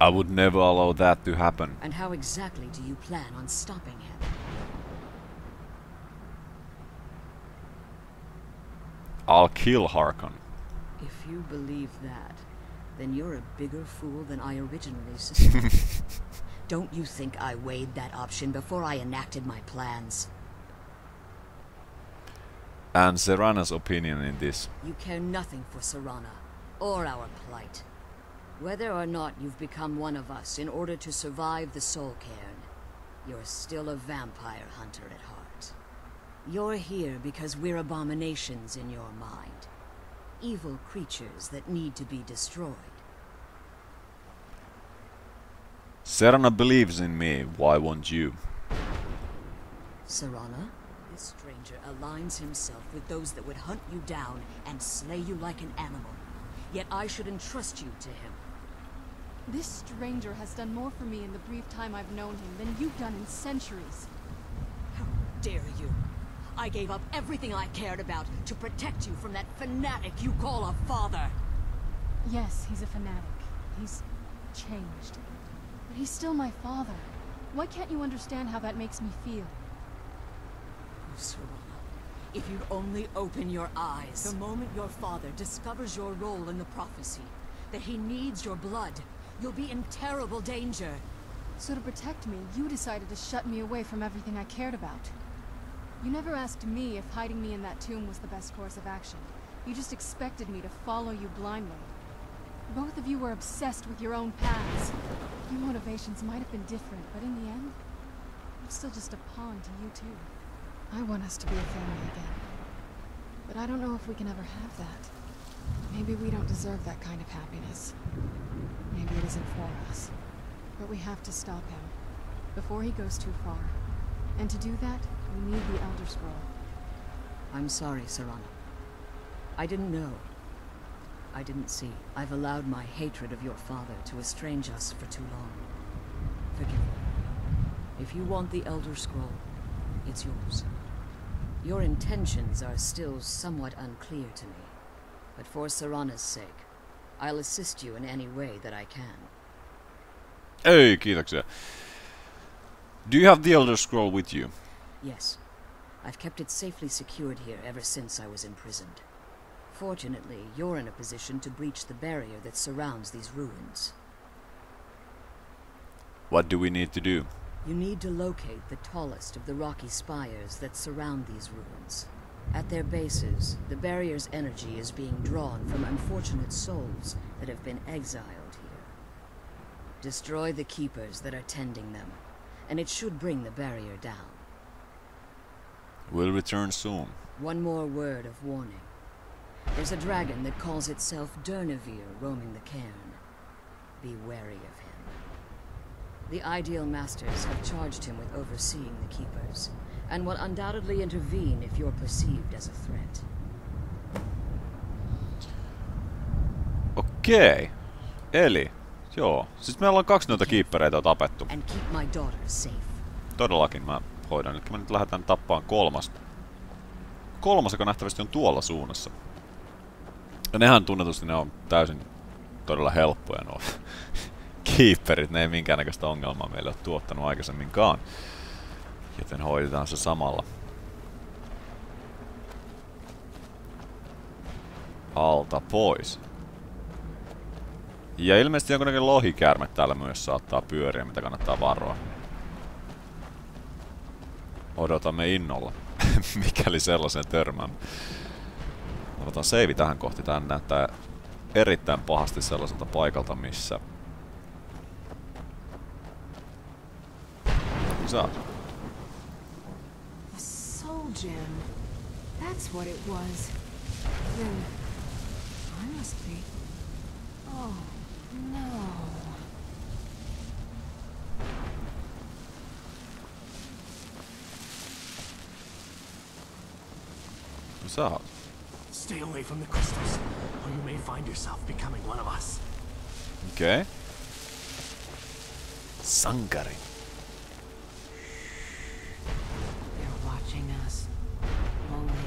I would never allow that to happen. And how exactly do you plan on stopping him? I'll kill Harkon. If you believe that, then you're a bigger fool than I originally suspected. Don't you think I weighed that option before I enacted my plans? And Serana's opinion in this. You care nothing for Serana, or our plight. Whether or not you've become one of us in order to survive the Soul Cairn, you're still a vampire hunter at heart. You're here because we're abominations in your mind. Evil creatures that need to be destroyed. Serana believes in me, why won't you? Serana, this stranger aligns himself with those that would hunt you down and slay you like an animal. Yet I should entrust you to him. This stranger has done more for me in the brief time I've known him than you've done in centuries. How dare you! I gave up everything I cared about to protect you from that fanatic you call a father! Yes, he's a fanatic. He's changed. But he's still my father. Why can't you understand how that makes me feel? Oh, Serana, if you'd only open your eyes. The moment your father discovers your role in the prophecy, that he needs your blood, you'll be in terrible danger. So to protect me, you decided to shut me away from everything I cared about. You never asked me if hiding me in that tomb was the best course of action. You just expected me to follow you blindly. Both of you were obsessed with your own paths. Your motivations might have been different, but in the end, I'm still just a pawn to you two. I want us to be a family again. But I don't know if we can ever have that. Maybe we don't deserve that kind of happiness. Maybe isn't for us. But we have to stop him. Before he goes too far. And to do that, we need the Elder Scroll. I'm sorry, Serana. I didn't know. I didn't see. I've allowed my hatred of your father to estrange us for too long. Forgive me. If you want the Elder Scroll, it's yours. Your intentions are still somewhat unclear to me. But for Serana's sake, I'll assist you in any way that I can. Ei, kiitoksia. Do you have the Elder Scroll with you? Yes. I've kept it safely secured here ever since I was imprisoned. Fortunately, you're in a position to breach the barrier that surrounds these ruins. What do we need to do? You need to locate the tallest of the rocky spires that surround these ruins. At their bases, the barrier's energy is being drawn from unfortunate souls that have been exiled here. Destroy the keepers that are tending them, and it should bring the barrier down. We'll return soon. One more word of warning. There's a dragon that calls itself Durnevere roaming the cairn. Be wary of him. The Ideal Masters have charged him with overseeing the Keepers, and will undoubtedly intervene if you're perceived as a threat. Okei. Eli, joo. Siis meillä on kaksi noita kiippereitä tapettu. And keep my daughter safe. Todellakin mä hoidan. Nyt mä nyt lähdetään tappaan kolmas. Kolmas, joka nähtävästi on tuolla suunnassa. Ja nehän tunnetusti ne on täysin todella helppoja nuo keeperit. Ne ei minkäännäköistä ongelmaa meille ole tuottanut aikaisemminkaan. Joten hoidetaan se samalla. Alta pois. Ja ilmeisesti jonkinlainen lohikäärme täällä myös saattaa pyöriä, mitä kannattaa varoa. Odotamme innolla, mikäli sellaisen törmäämme. Otetaan seivi tähän kohti. Tää näyttää erittäin pahasti sellaiselta paikalta, missä... Sä The soul gem. That's what it was. Then I must be. Oh no. Sä oot. Stay away from the crystals, or you may find yourself becoming one of us. Okei. Okay. Sankari.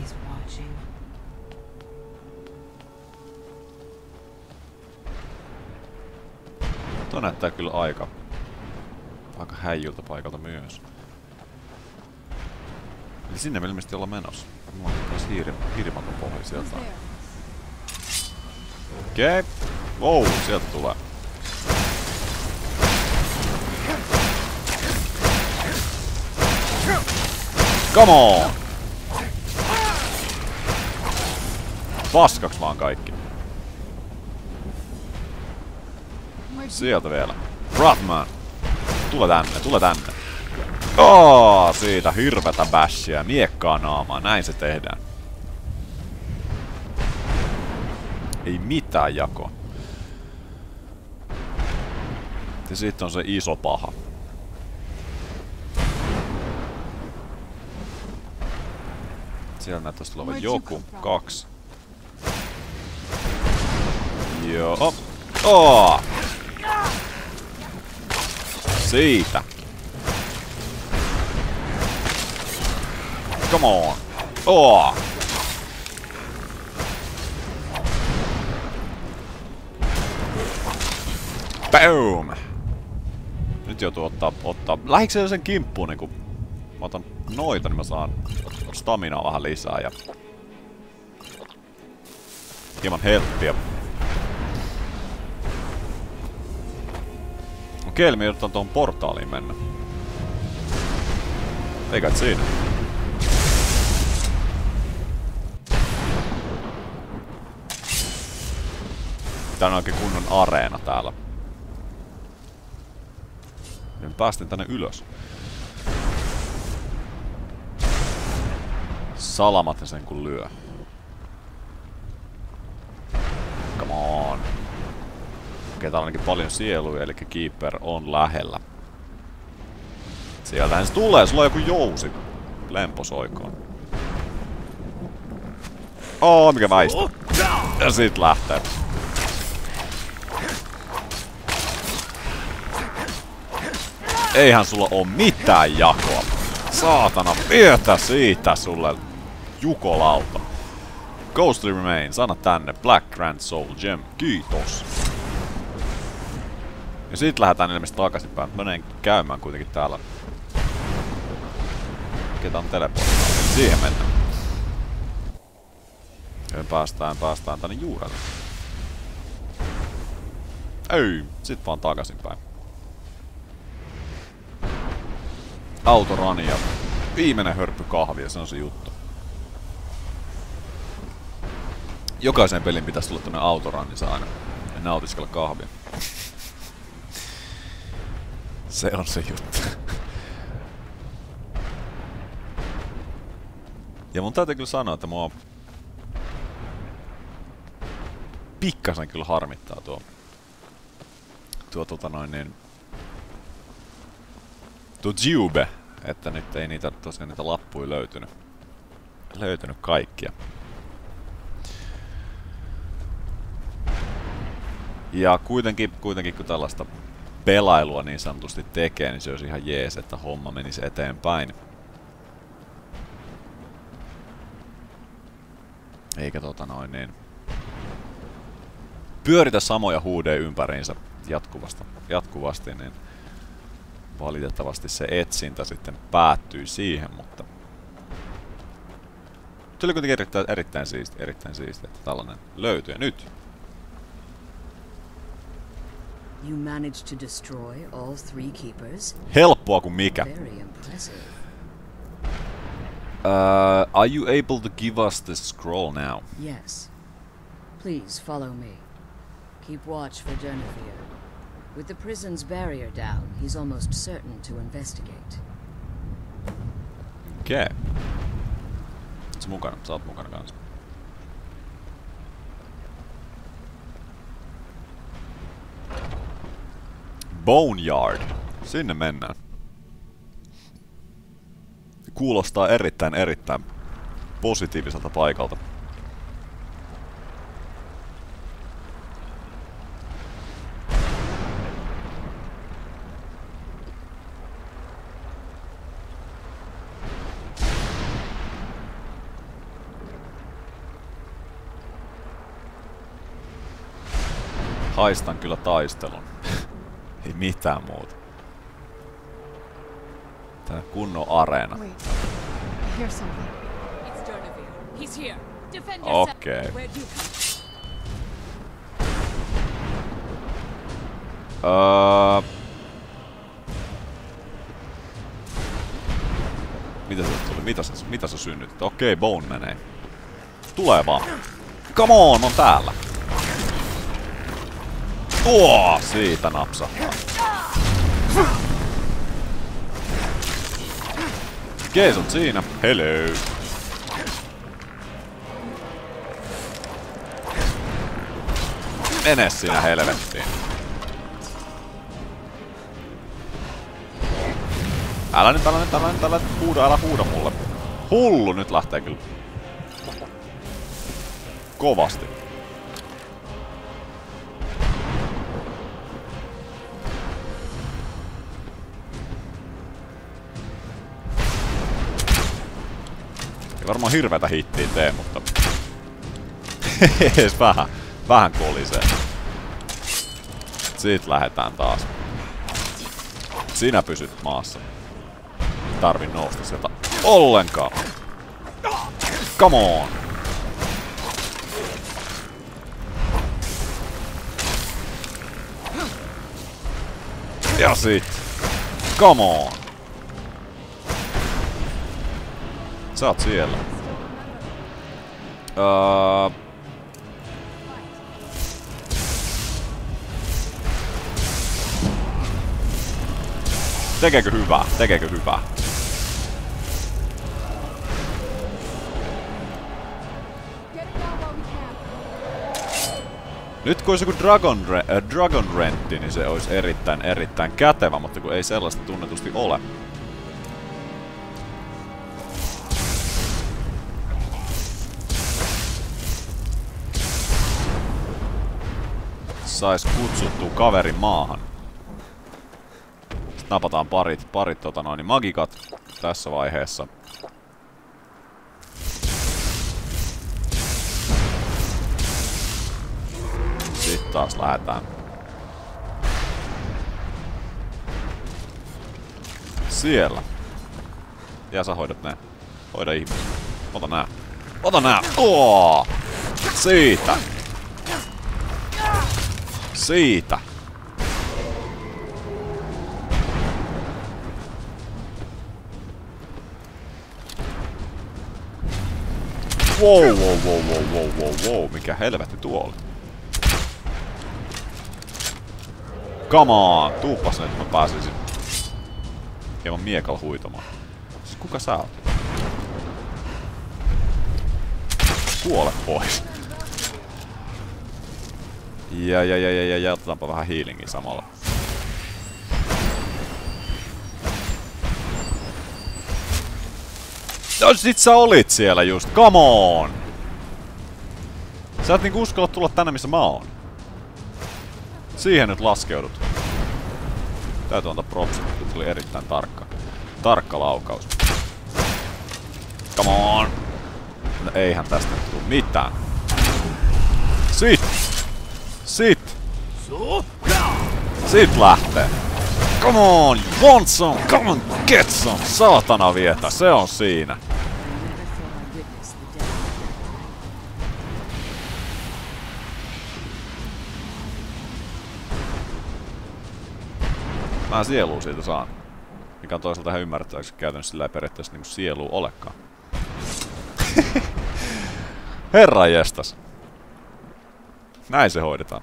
Always watching. Tuo näyttää kyllä aika... Aika häijyltä paikalta myös. Eli sinne me ilmeisesti ollaan menossa. Mulla on taas hiiri, hiirimaton pohja sieltä. Okei. Okay. Wow, sieltä tulee. Come on! Paskaks vaan kaikki. Sieltä vielä. Rothman! Tule tänne, tule tänne. Oh, siitä hirvetä bashia, miekkaa naamaa, näin se tehdään. Ei mitään jakoa. Ja sitten on se iso paha. Siellä näyttäisi you joku. Kaksi. Joo. Oh! Siitä. Come on. Oh! Boom! Nyt joutuu ottaa, ottaa... Lähikö se sen kimppuun niinku... Mä otan noita, niin mä saan staminaa vähän lisää ja... Hieman helppiä. Okei, me joudutaan tuohon portaaliin mennä. Ei kai siinä. Tää on oikein kunnon areena täällä. Ja me tänne ylös. Salamat sen kun lyö. Come on. Okei, täällä ainakin paljon sieluja, eli Keeper on lähellä. Sieltähän se tulee, sulla on joku jousi. Lemposoikoon. Oo, mikä väistä. Ja sit lähtee. Eihän sulla oo mitään jakoa. Saatana, vietä siitä sulle jukolauta. Ghostly Remains, anna tänne. Black Grand Soul Gem, kiitos. Ja sit lähdetään ilmeisesti takaisinpäin. Mä menen käymään kuitenkin täällä. Ketä on teleporttia? Siihen mennään. Ja päästään, päästään tänne juurelle. Ei, sit vaan takaisinpäin. Autorani ja viimeinen hörppy kahvia, se on se juttu. Jokaisen pelin pitäisi tulla tämmönen autoranissa aina ja nautiskella kahvia. Se on se juttu. Ja mun täytyy kyllä sanoa, että mua pikkasen kyllä harmittaa tuo tuo tota noin niin tuo Jube, että nyt ei niitä tosiaan niitä lappuja löytynyt löytynyt kaikkia. Ja kuitenkin, kuitenkin kun tällaista pelailua niin sanotusti tekee, niin se olisi ihan jees, että homma menisi eteenpäin. Eikä tota noin niin... Pyöritä samoja huudeja ympäriinsä jatkuvasti, jatkuvasti, niin valitettavasti se etsintä sitten päättyy siihen, mutta... Se oli kuitenkin erittäin, erittäin siisti, erittäin siisti, että tällainen löytyy. Ja nyt You managed to destroy all three keepers? helppoa kuin mikä. Very impressive. Uh, are you able to give us the scroll now? Yes. Please follow me. Keep watch for Genevieve. With the prison's barrier down, he's almost certain to investigate. Okay. Sä mukana, sä oot mukana kanssa. Boneyard. Sinne mennään. Kuulostaa erittäin erittäin positiiviselta paikalta. Haistan kyllä taistelun. Mitään muuta. Tää kunnon areena. Okei. Öö... Mitä se tuli? Mitä sä, mitä sä synnytit? Okei, Bone menee. Tulee vaan. Come on, on täällä. Tuo, siitä napsahtaa. Kees on siinä. Hello. Mene sinä helvettiin. Älä nyt, älä nyt, älä nyt, älä nyt huuda, älä huuda mulle. Hullu nyt lähtee kyllä. Kovasti. Ei varmaan hirveätä hittiä tee, mutta... Ees vähän, vähän kolisee. Siitä lähdetään taas. Sinä pysyt maassa. Tarvi nousta sieltä ollenkaan. Come on! Ja sit. Come on! Sä oot siellä. Öö... Tekeekö hyvää? Tekeekö hyvää? Nyt kun olisi joku Dragon, Re äh, Dragon Rentti, niin se olisi erittäin, erittäin kätevä, mutta kun ei sellaista tunnetusti ole. Sais kutsuttua kaverin maahan. Sitten napataan parit, parit tota noin, niin magikat tässä vaiheessa. Sitten taas lähdetään. Siellä. Ja sä hoidat ne. Hoida ihmisiä. Ota nää. Ota nää. Oo! Siitä. Siitä. Wow, wow, wow, wow, wow, wow, wow. Mikä helvetti tuo oli? Come on! Tuuppas nyt, mä pääsisin hieman miekalla huitomaan. Siis kuka sä oot? Kuole pois. Ja, ja, ja, ja, ja, ja otetaanpa vähän healingia samalla. No sit sä olit siellä just, come on! Sä et niinku uskalla tulla tänne missä mä oon. Siihen nyt laskeudut. Täytyy antaa propsit, tuli erittäin tarkka. Tarkka laukaus. Come on! No eihän tästä nyt tuu mitään. Sit lähtee! Come on, you want some? Come on, get some! Saatana vietä, se on siinä. Mä sielua siitä saan. Mikä on toisaalta ihan ymmärrettäväksi käytännössä sillä ei periaatteessa niinku sielua olekaan. Herra jestas. Näin se hoidetaan.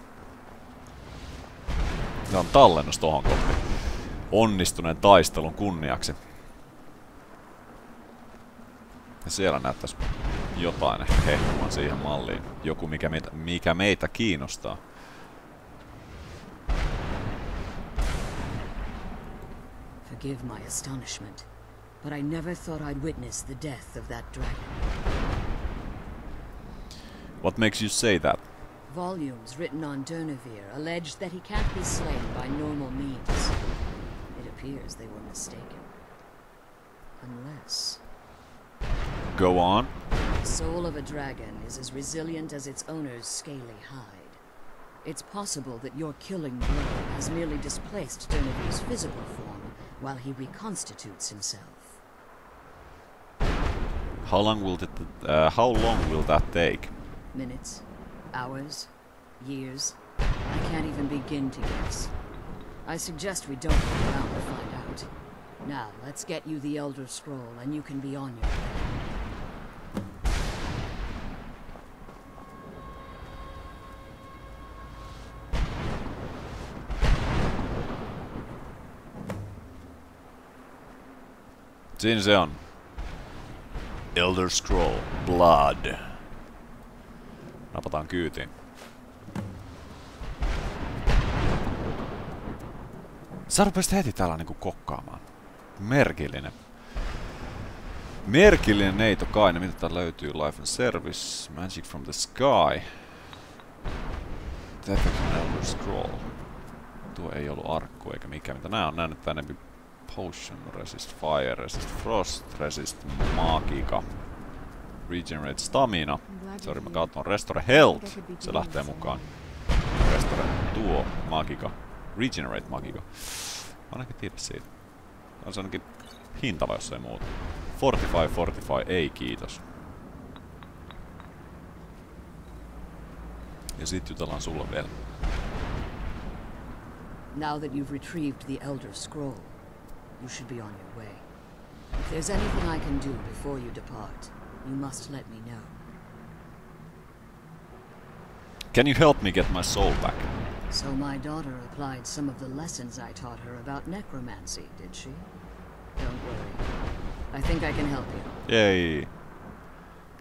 Se on tallennus tohon kohti. Onnistuneen taistelun kunniaksi. Ja siellä näyttäisi jotain ehkä hehkuvan siihen malliin. Joku, mikä meitä, mikä meitä kiinnostaa. Forgive my astonishment, but I never thought I'd witness the death of that dragon. What makes you say that? Volumes written on Durnavir allege that he can't be slain by normal means. It appears they were mistaken. Unless Go on. the soul of a dragon is as resilient as its owner's scaly hide. It's possible that your killing blow has merely displaced Dernavy's physical form while he reconstitutes himself. How long will it, uh, how long will that take? Minutes, hours, years. I can't even begin to guess. I suggest we don't go around to find out. Now, let's get you the Elder Scroll and you can be on your way. Elder Scroll. Blood. Napataan kyytiin. Sä rupesit heti täällä niinku kokkaamaan. Merkillinen. Merkillinen neito Kaine. Mitä täällä löytyy? Life and Service. Magic from the Sky. Defection Elder Scroll. Tuo ei ollut arkku eikä mikään. Mitä nää on? Nää nyt Potion, Resist Fire, Resist Frost, Resist Magica. Regenerate Stamina. Sorry, mä katson. Restore Health. Se lähtee mukaan. Restore tuo Magica. Regenerate Magica. Mä ainakin tiedä siitä. On se ainakin hintava, jos ei muuta. Fortify, Fortify, ei kiitos. Ja sit jutellaan sulle vielä. Now that you've retrieved the Elder Scroll, you should be on your way. If there's anything I can do before you depart, you must let me know. Can you help me get my soul back? So my daughter applied some of the lessons I taught her about necromancy, did she? Don't worry. I think I can help you. Yay.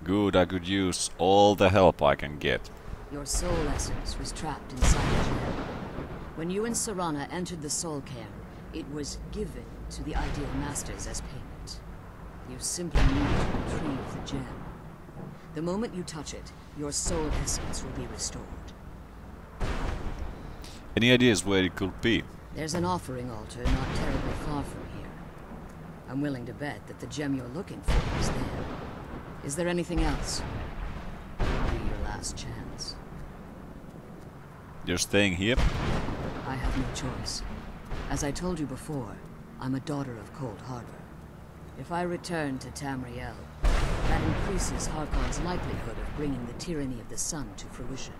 Good, I could use all the help I can get. Your soul essence was trapped inside gem. When you and Sarana entered the soul cairn, it was given to the Ideal Masters as payment. You simply need to retrieve the gem. The moment you touch it, your soul essence will be restored. Any ideas where it could be? There's an offering altar not terribly far from here. I'm willing to bet that the gem you're looking for is there. Is there anything else? It'll be your last chance. You're staying here? I have no choice. As I told you before, I'm a daughter of Cold Harbor. If I return to Tamriel, that increases Harkon's likelihood of bringing the tyranny of the sun to fruition.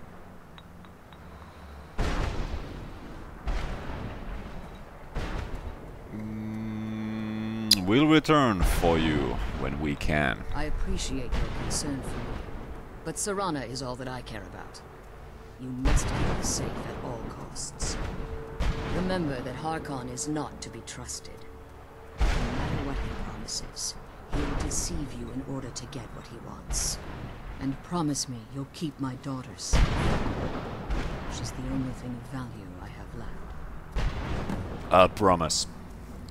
Mm, we'll return for you when we can. I appreciate your concern for me, but Sarana is all that I care about. You must keep safe at all costs. Remember that Harkon is not to be trusted. Promises, he will deceive you in order to get what he wants. And promise me you'll keep my daughter safe. She's the only thing of value I have left. I'll promise.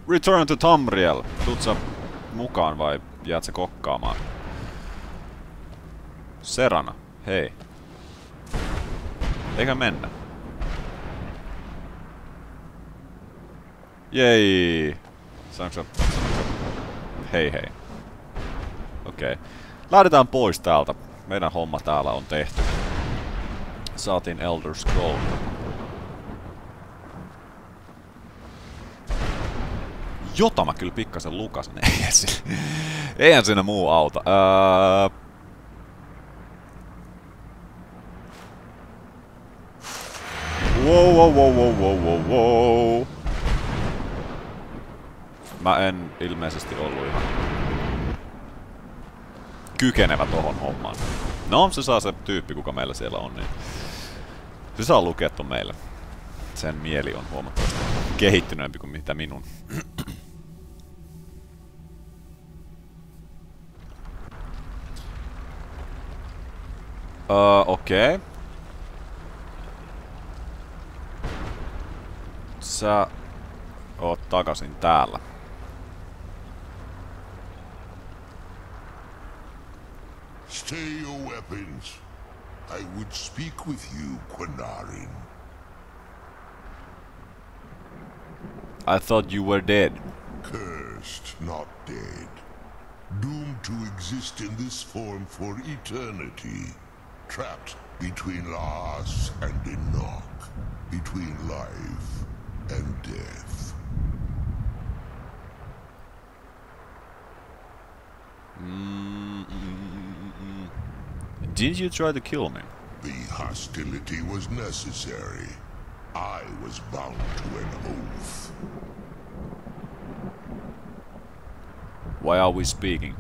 Return to Tamriel. Tuut sä mukaan vai jäät sä kokkaamaan? Serana, hei. Eikä mennä. Jei. Saanko Hei hei. Okei. Okay. Lähdetään pois täältä. Meidän homma täällä on tehty. Saatiin Elder Scroll. Jota mä kyllä pikkasen lukasin. Eihän siinä, eihän siinä muu auta. Öö... Wow, wow, wow, wow, wow, wow, wow. Mä en ilmeisesti ollut ihan kykenevä tohon hommaan. No, se saa se tyyppi, kuka meillä siellä on, niin se saa lukea meille. Sen mieli on huomattavasti kehittyneempi kuin mitä minun. Öö, okei. Okay. Sä oot takaisin täällä. Stay your weapons. I would speak with you, Quinarin. I thought you were dead. Cursed, not dead. Doomed to exist in this form for eternity. Trapped between Laas and Enoch, between life and death. Mm, mm, mm, Didn't you try to kill me? The hostility was necessary. I was bound to an oath. Why are we speaking?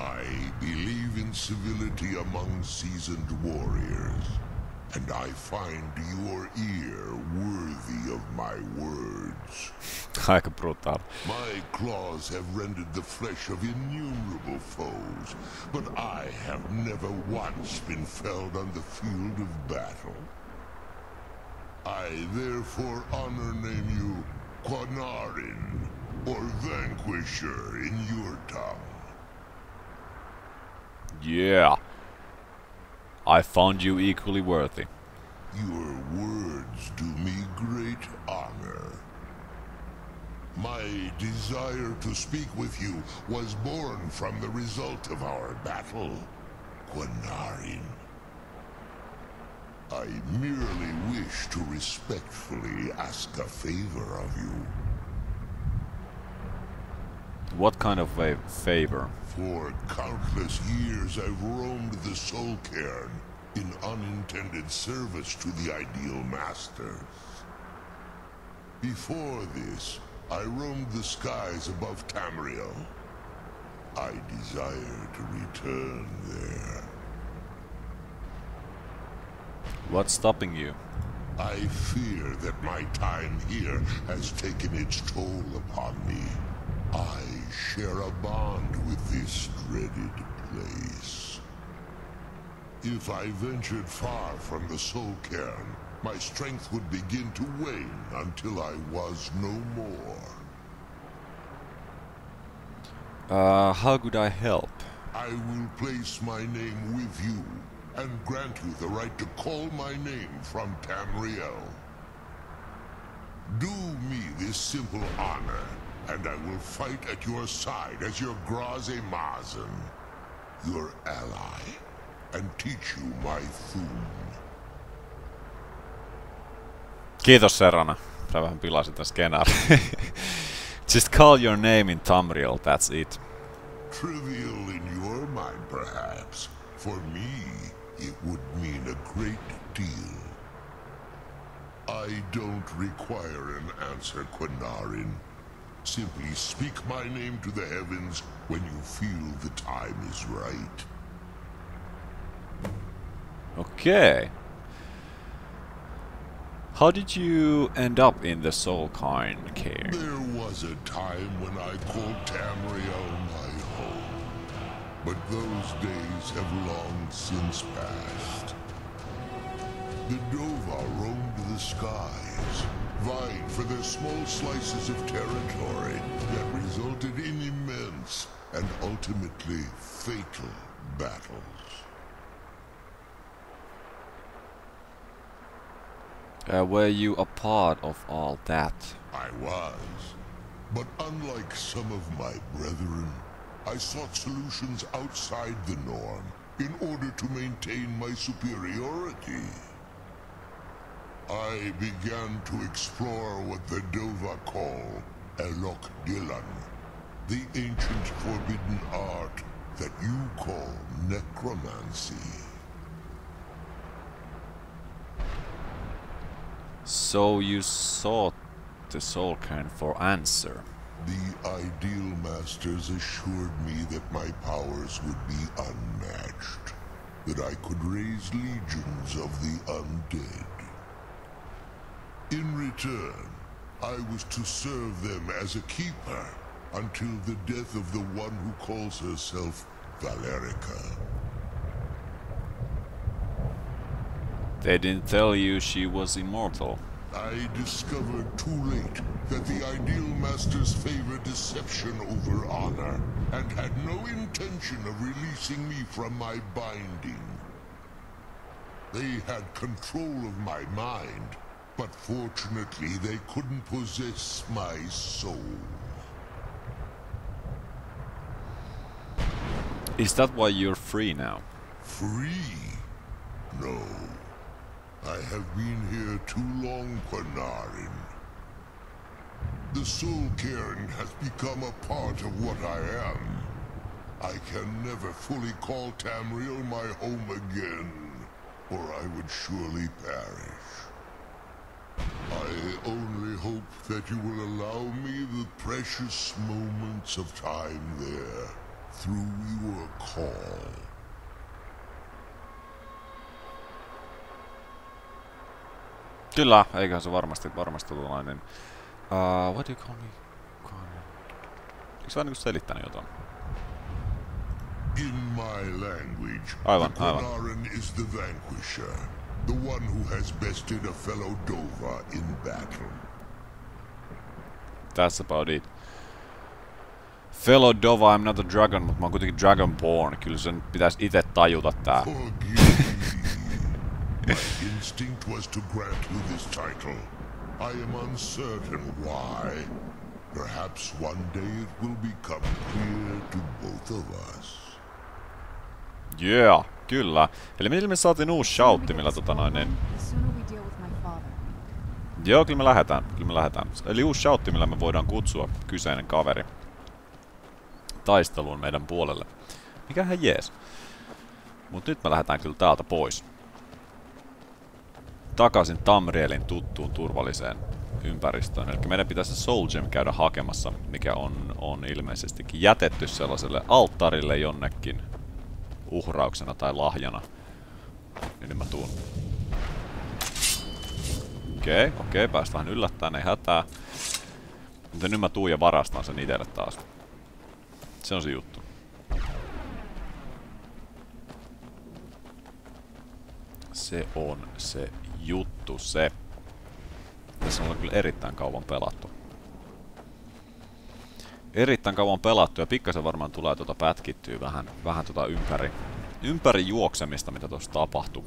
I believe in civility among seasoned warriors, and I find your ear worthy of my words. My claws have rended the flesh of innumerable foes, but I have never once been felled on the field of battle. I therefore honor name you Quanarin, or Vanquisher in your tongue. Yeah. I found you equally worthy. Your words do me great honor. My desire to speak with you was born from the result of our battle, Quanarin. I merely wish to respectfully ask a favor of you. What kind of a favor? For countless years I've roamed the Soul Cairn in unintended service to the Ideal Masters. Before this, I roamed the skies above Tamriel. I desire to return there. What's stopping you? I fear that my time here has taken its toll upon me. I share a bond with this dreaded place. If I ventured far from the Soul Cairn, my strength would begin to wane until I was no more. Uh, how could I help? I will place my name with you and grant you the right to call my name from Tamriel. Do me this simple honor, and I will fight at your side as your Graze Mazen, your ally, and teach you my Thum. Kiitos Serrana. Sä vähän pilasit tämän skenaarin. Just call your name in Tamriel, that's it. Trivial in your mind, perhaps. For me, it would mean a great deal. I don't require an answer, Quinarin. Simply speak my name to the heavens when you feel the time is right. Okay. How did you end up in the Soulkind care? There was a time when I called Tamriel my home. But those days have long since passed. The Dova roamed the skies, vying for their small slices of territory that resulted in immense and ultimately fatal battles. Uh, were you a part of all that? I was. But unlike some of my brethren, I sought solutions outside the norm in order to maintain my superiority. I began to explore what the Dova call Elok Dylan, the ancient forbidden art that you call necromancy. So you sought the Soulkind for answer. The Ideal Masters assured me that my powers would be unmatched, that I could raise legions of the undead. In return, I was to serve them as a keeper until the death of the one who calls herself Valerica. They didn't tell you she was immortal. I discovered too late that the Ideal Masters favor deception over honor, and had no intention of releasing me from my binding. They had control of my mind, but fortunately they couldn't possess my soul. Is that why you're free now? Free? No. I have been here too long, Panarin. The Soul Cairn has become a part of what I am. I can never fully call Tamriel my home again, or I would surely perish. I only hope that you will allow me the precious moments of time there through your call. Kyllä, eiköhän se varmasti, varmasti tuollainen... Uh, what do you call me? Eikö se vähän niinku selittänyt jotain? In my language, Aivan, aivan. Is the vanquisher, the one who has bested a fellow Dova in battle. That's about it. Fellow Dova, I'm not a dragon, mutta mä oon kuitenkin Dragonborn. Kyllä sen pitäisi itse tajuta tää. My instinct was to grant you this title. I am uncertain why. Perhaps one day it will become clear to both of us. Yeah, kyllä. Eli me ilmeisesti saatiin uusi shoutti, millä tota noin niin... Joo, kyllä me lähdetään, kyllä me lähdetään. Eli uusi shoutti, millä me voidaan kutsua kyseinen kaveri taisteluun meidän puolelle. Mikähän jees. Mut nyt me lähdetään kyllä täältä pois. Takaisin Tamrielin tuttuun turvalliseen ympäristöön. Eli meidän pitäisi Soul Gem käydä hakemassa, mikä on, on ilmeisestikin jätetty sellaiselle alttarille jonnekin uhrauksena tai lahjana. Niin mä tuun Okei, okay, okei, okay, päästään yllättäen, ei hätää. Mutta nyt mä tuun ja varastan sen itelle taas. Se on se juttu. Se on se juttu, se. Tässä on kyllä erittäin kauan pelattu. Erittäin kauan pelattu ja pikkasen varmaan tulee tuota pätkittyä vähän, vähän tuota ympäri, ympäri juoksemista, mitä tuossa tapahtuu.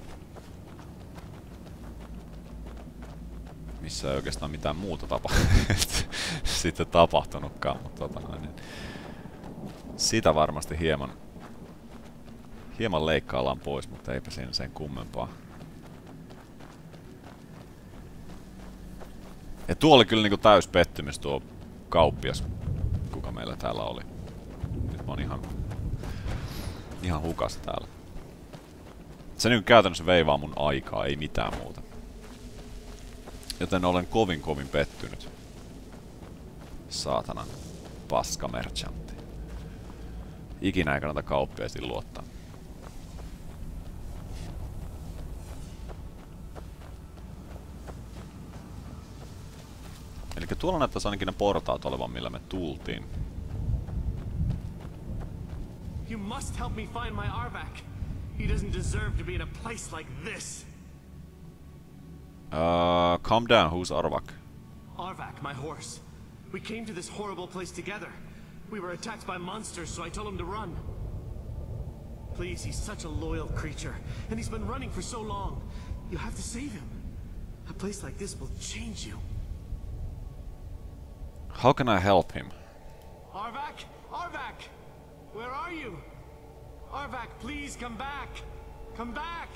missä ei oikeastaan mitään muuta tapa sitten tapahtunutkaan, mutta tota noin, niin sitä varmasti hieman hieman leikkaillaan pois, mutta eipä siinä sen kummempaa. Ja tuo oli kyllä niinku täys pettymys tuo kauppias, meillä täällä oli. Nyt mä oon ihan, ihan hukas täällä. Se niinku käytännössä veivaa mun aikaa, ei mitään muuta. Joten olen kovin kovin pettynyt. Saatanan paska merchantti. Ikinä ei kannata kauppiaisiin luottaa. Eli tuolla näyttäisi ainakin ne portaat olevan, millä me tultiin. You must help me find my Arvak. He doesn't deserve to be in a place like this. Uh, calm down, who's Arvak? Arvak, my horse. We came to this horrible place together. We were attacked by monsters, so I told him to run. Please, he's such a loyal creature, and he's been running for so long. You have to save him. A place like this will change you. How can I help him? Arvak! Arvak! Where are you? Arvak, please come back! Come back!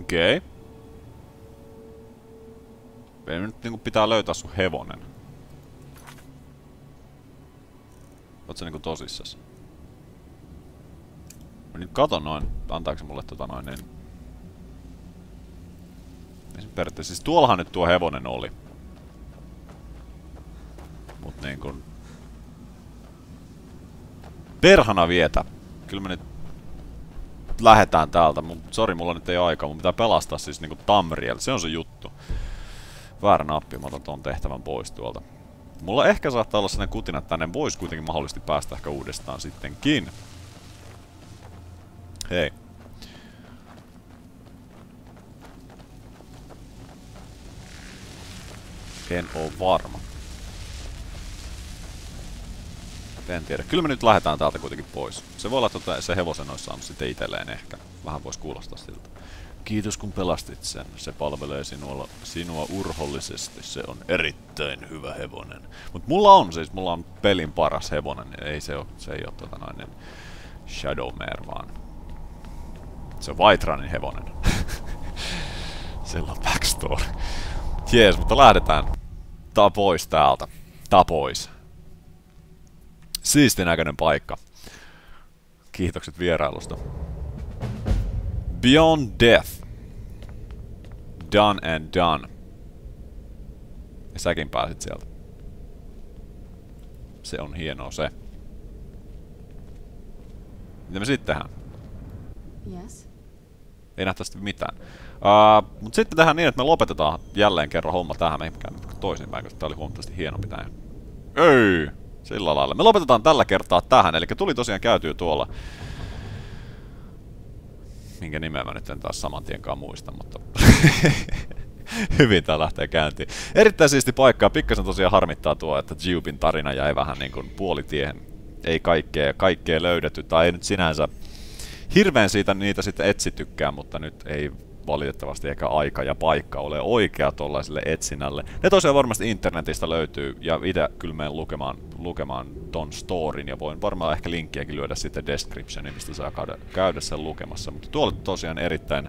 Okei. Okay. Meidän nyt niinku pitää löytää sun hevonen. Oot sä niinku tosissas? Mä nyt katon noin, antaako se mulle tota noin niin... Periaatteessa, siis tuollahan nyt tuo hevonen oli. Mut niin kun... Perhana vietä. Kyllä me nyt lähetään täältä. Mun, sori, mulla nyt ei aikaa. Mun pitää pelastaa siis niinku Tamriel. Se on se juttu. Väärä nappi. Mä otan ton tehtävän pois tuolta. Mulla ehkä saattaa olla sellainen kutina, että tänne voisi kuitenkin mahdollisesti päästä ehkä uudestaan sittenkin. Hei. En oo varma. En tiedä. Kyllä me nyt lähdetään täältä kuitenkin pois. Se voi olla, että se hevosen olisi saanut sitten itselleen ehkä. Vähän voisi kuulostaa siltä. Kiitos kun pelastit sen. Se palvelee sinua, sinua urhollisesti. Se on erittäin hyvä hevonen. Mutta mulla on siis, mulla on pelin paras hevonen. Ei se, ole, se ei ole tota noin, niin Shadowmare, vaan se on White hevonen. Sillä on backstory. Jees, mutta lähdetään. Tää pois täältä. Tää pois. Siistin näköinen paikka. Kiitokset vierailusta. Beyond Death. Done and done. Ja säkin pääsit sieltä. Se on hienoa se. Mitä me sitten tehdään? Yes? Ei nähtävästi mitään. Uh, mutta sitten tehdään niin, että me lopetetaan jälleen kerran homma tähän. Me ei toisinpäin, koska tää oli huomattavasti hienompi tää. Ei! Sillä lailla. Me lopetetaan tällä kertaa tähän. Eli tuli tosiaan käytyy tuolla minkä nimeä mä nyt en taas saman tienkaan muista, mutta hyvin tää lähtee käyntiin. Erittäin siisti paikka, pikkasen tosiaan harmittaa tuo, että Jubin tarina jäi vähän niin kuin puolitiehen. Ei kaikkea, kaikkea löydetty, tai ei nyt sinänsä hirveän siitä niitä sitten etsitykään, mutta nyt ei valitettavasti ehkä aika ja paikka ole oikea tuollaiselle etsinnälle. Ne tosiaan varmasti internetistä löytyy, ja itse kyllä menen lukemaan, lukemaan ton storin, ja voin varmaan ehkä linkkiäkin lyödä sitten descriptioniin, mistä saa käydä, käydä sen lukemassa. Mutta tuolla tosiaan erittäin,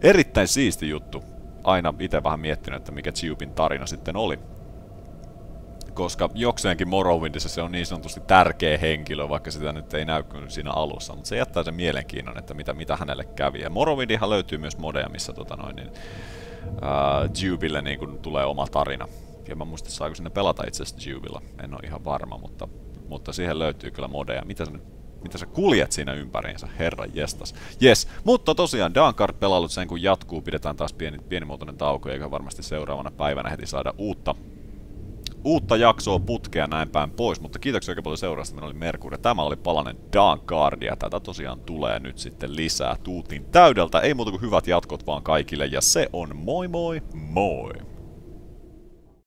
erittäin siisti juttu. Aina itse vähän miettinyt, että mikä Tubin tarina sitten oli koska jokseenkin Morrowindissä se on niin sanotusti tärkeä henkilö, vaikka sitä nyt ei näy siinä alussa, mutta se jättää sen mielenkiinnon, että mitä, mitä hänelle kävi. Ja Morrowindihan löytyy myös modeja, missä tota noin, niin, uh, Jubille niin kun tulee oma tarina. Ja mä muistan, saako sinne pelata itse asiassa Jubilla, en ole ihan varma, mutta, mutta siihen löytyy kyllä modeja. Mitä sä nyt mitä sä kuljet siinä ympäriinsä, herra jestas. Yes, mutta tosiaan Dankard pelailut sen kun jatkuu, pidetään taas pieni, pienimuotoinen tauko, eikä varmasti seuraavana päivänä heti saada uutta uutta jaksoa putkea näin päin pois, mutta kiitoksia oikein paljon seurasta. Minä oli Merkuria. Tämä oli palanen Dankardia. Tätä tosiaan tulee nyt sitten lisää tuutin täydeltä. Ei muuta kuin hyvät jatkot vaan kaikille ja se on moi moi moi!